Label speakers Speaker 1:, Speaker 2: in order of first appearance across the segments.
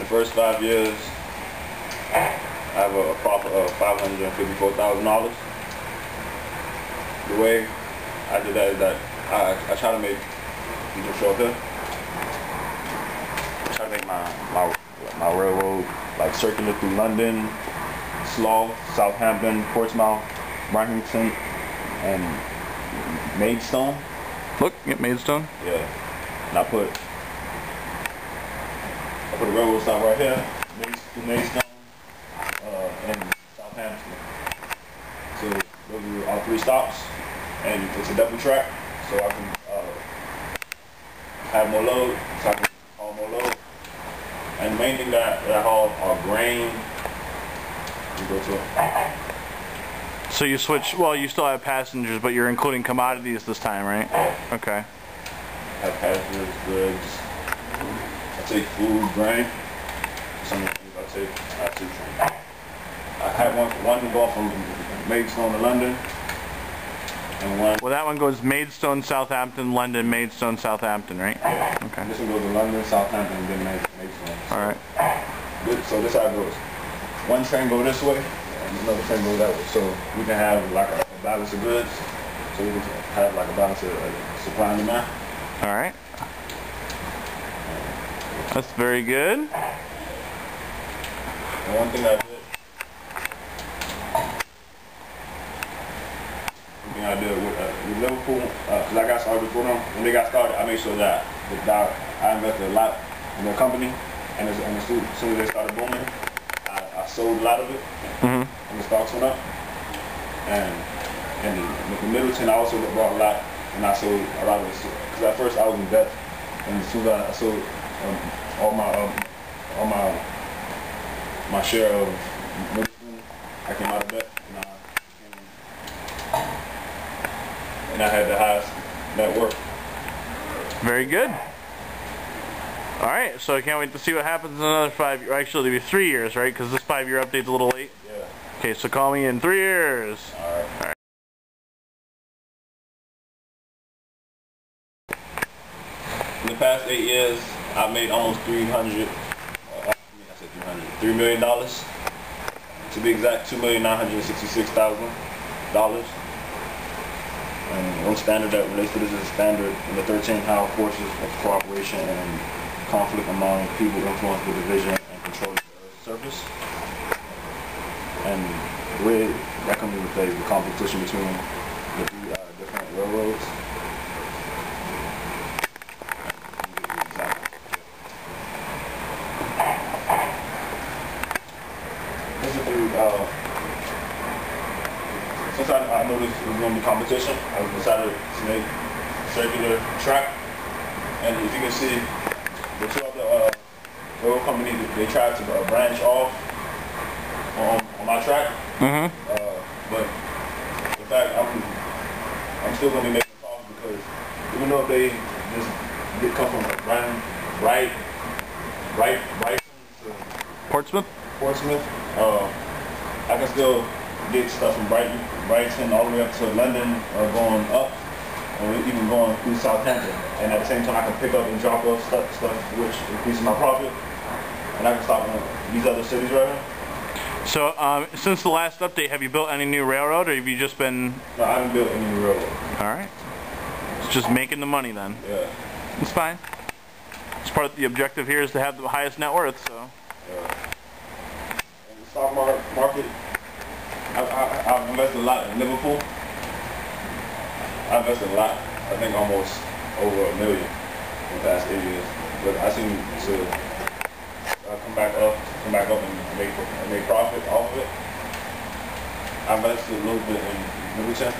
Speaker 1: the first five years, I have a profit of $554,000. The way I did that is that I, I try to make, you can show up here, I try to make my, my, my railroad like circular through London, Slough, Southampton, Portsmouth, Brighton, and Maidstone.
Speaker 2: Look, get Maidstone.
Speaker 1: Yeah. And I put I the railroad stop right here, Maidstone, Maidstone uh, and Southampton. So those are all three stops, and it's a double track, so I can uh, have more load, so I can haul more load. And the main thing that, that I haul are grain. You go to.
Speaker 2: So you switch, well, you still have passengers, but you're including commodities this time, right? Okay.
Speaker 1: have passengers, goods. Take food, grain. Some of the things I take, I take. I had one, one going from Maidstone to London, and one.
Speaker 2: Well, that one goes Maidstone, Southampton, London, Maidstone, Southampton, right? Okay.
Speaker 1: This one goes to London, Southampton, and then Maid- Maidstone.
Speaker 2: All right.
Speaker 1: Good, so this how it goes. One train go this way, and another train go that way. So we can have like a, a balance of goods. So we can have like a balance of uh, supply and demand.
Speaker 2: All right. That's very good.
Speaker 1: One thing I did, one thing I did with, uh, with Liverpool, because I got started before them, when they got started, I made sure that, that I invested a lot in their company, and as, and as soon as soon as they started booming, I, I sold a lot of it,
Speaker 2: hmm
Speaker 1: and the stocks went up. And and with the Middleton, I also bought a lot, and I sold a lot of it. Because at first I was in debt, and as soon as I, I sold um, all my um, all my my share of Middleton, I came out of debt, and I and I had the highest net worth.
Speaker 2: Very good. All right, so I can't wait to see what happens in another five. Actually, it'll be three years, right? Because this five-year update's a little late.
Speaker 1: Yeah.
Speaker 2: Okay, so call me in three years.
Speaker 1: All right. In the past eight years, I've made almost 300, uh, I said 300, $3 million. To be exact, $2,966,000. And one standard that relates to this is a standard in the 13 High Forces of Cooperation and Conflict among People Influenced with Division and Control of the Earth's Surface. And way that comes the competition between the three uh, different railroads. Uh, since I, I noticed it was going to be competition, I decided to make circular track. And if you can see, the two other uh, railroad companies, they tried to uh, branch off on, on my track.
Speaker 2: Mm-hmm.
Speaker 1: Uh, but in fact, I'm I'm still gonna be making calls because even though they just get come from Brighton, right, right, Brighton to
Speaker 2: Portsmouth.
Speaker 1: Portsmouth, uh, I can still get stuff from Brighton, Brighton all the way up to London, or going up, or even going through Southampton. And at the same time, I can pick up and drop off stuff, stuff which increases my profit, and I can stop in these other cities right now.
Speaker 2: So, um, since the last update, have you built any new railroad, or have you just been?
Speaker 1: No, I haven't built any new railroad.
Speaker 2: All right. It's just making the money then.
Speaker 1: Yeah.
Speaker 2: It's fine. It's part of the objective here is to have the highest net worth. So.
Speaker 1: The stock market, I, I, I've invested a lot in Liverpool. I've invested a lot. I think almost over a million in the past eight years. But I seem to uh, come back up, come back up and make and make profit off of it. I invested a little bit in Middleton,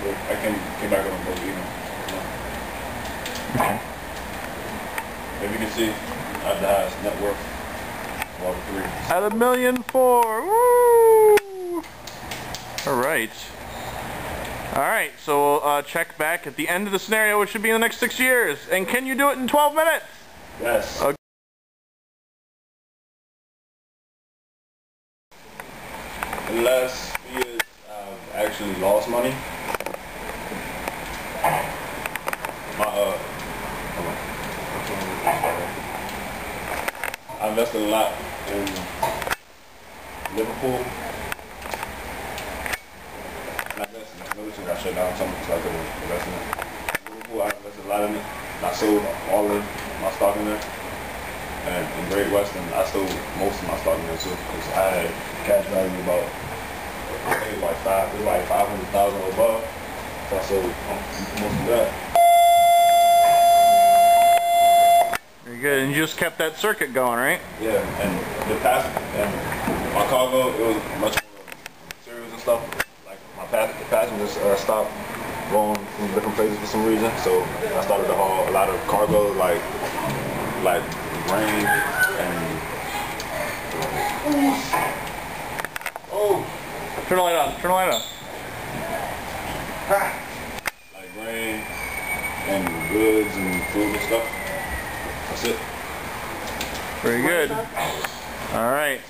Speaker 1: but I came came back up and broke even. If you can see, I have the highest net worth of all the three.
Speaker 2: At a million four. Woo! All right. All right. So we'll uh, check back at the end of the scenario, which should be in the next six years. And can you do it in 12 minutes?
Speaker 1: Yes.
Speaker 2: Okay.
Speaker 1: In the last few actually lost money. My, uh, hold on. I invested invested a lot in Liverpool. And I guess the military got shut down something so I could invest in. Liverpool, I invested a lot in it. And I sold all of my stock in there. And in Great Western, I sold most of my stock in there too. Because I had cash value about, I think it was like five, it was like 500,000 or above. So I sold most of that.
Speaker 2: Very good. And you just kept that circuit going, right?
Speaker 1: Yeah, and the pass and my cargo it was much more serious and stuff. Like my pass, the passengers uh, stopped going from different places for some reason, so I started to haul a lot of cargo, like like grain and oh,
Speaker 2: Turn the light on. Turn the light on.
Speaker 1: like grain and goods and food and stuff. That's it.
Speaker 2: Very good. All right.